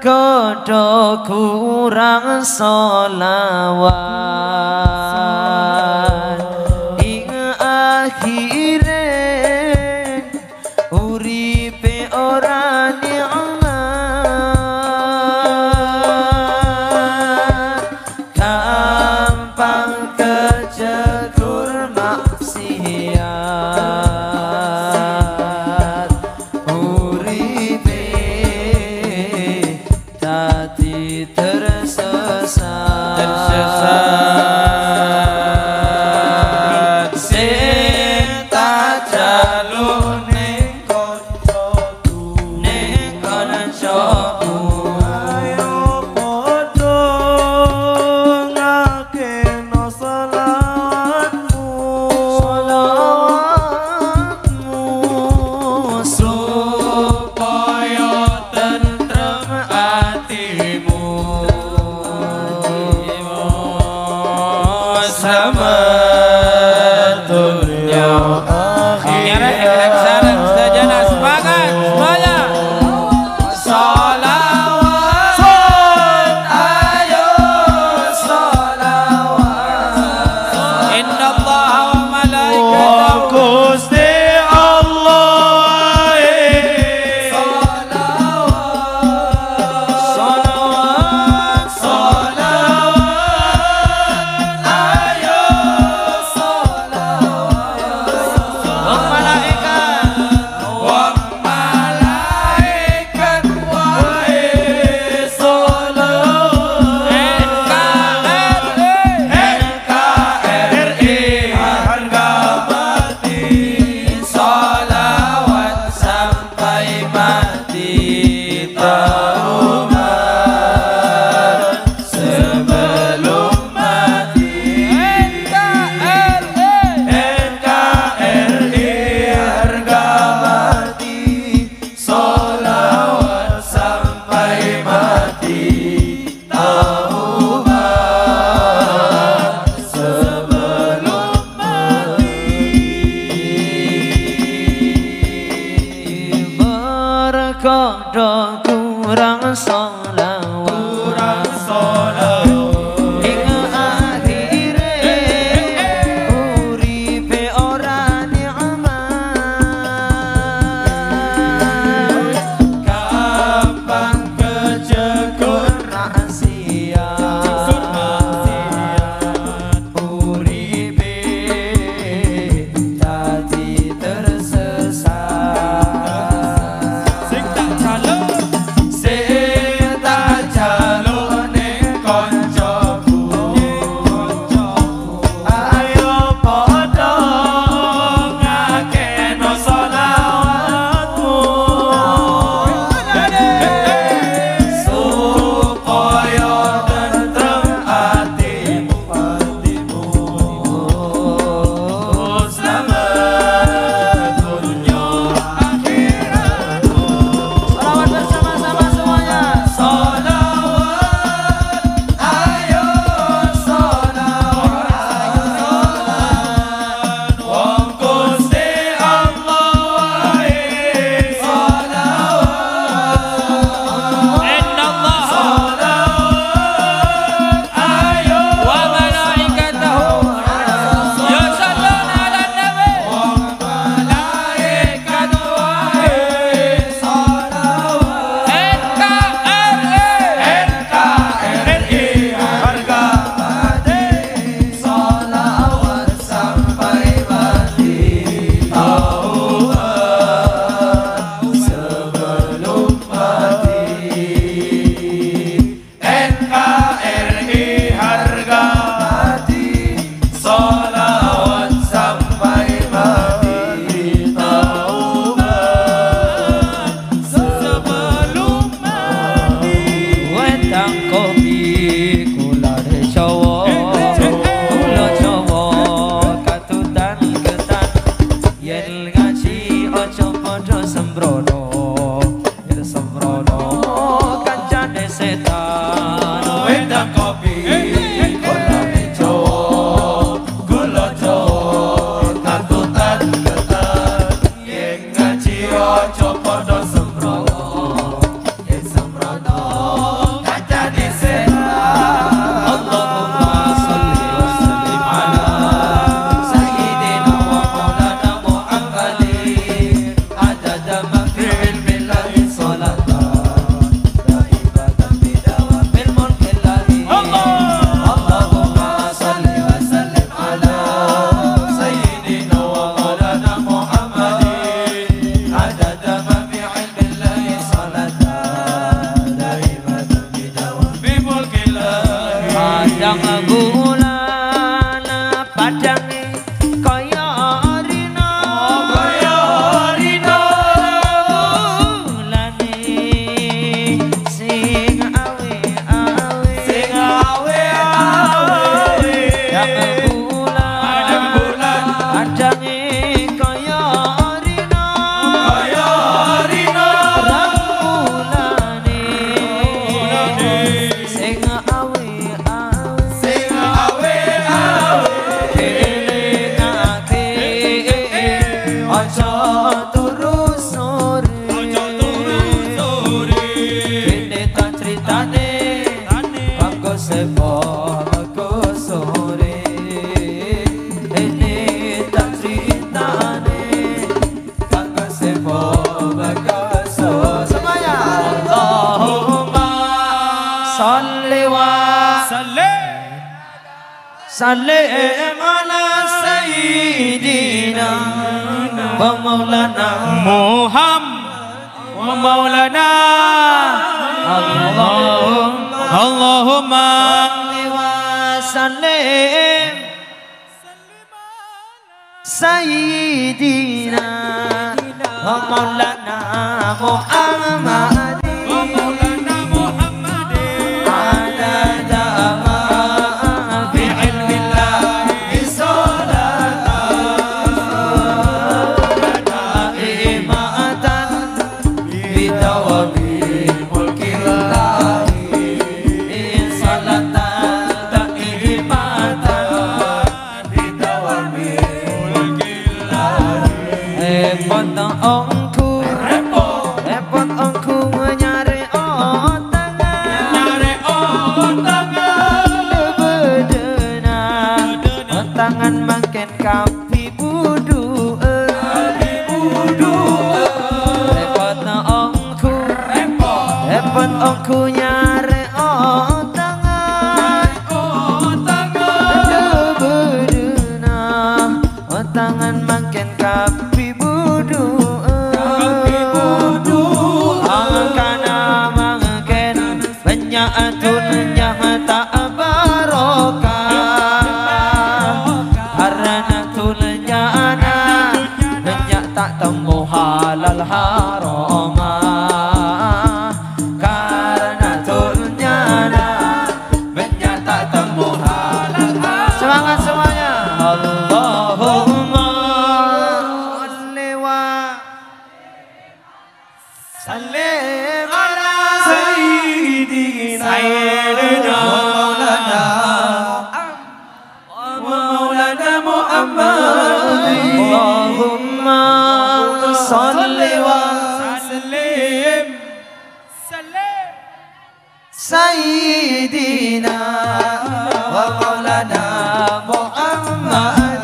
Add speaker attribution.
Speaker 1: kodok kurang solawat រងសងឡើង سلام على سيدنا ومولانا
Speaker 2: محمد ومولانا
Speaker 1: اللهم اللهم وسلم سيدنا ومولانا محمد ken budu kapi budu repot na ongku. Repot ongkunya. tak temu halal haroma ah. Karena tuhnya Nabi-nya tak temu halal haroma Semangat semuanya. Allahumma Al-Lewa Salim ala Sayyidina
Speaker 2: Sayyidina
Speaker 1: سيدنا ومولانا محمد